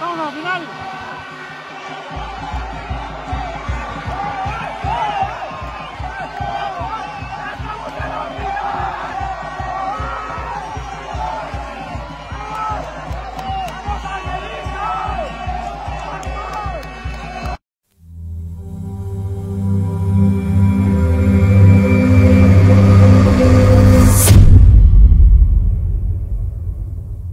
No, no, final.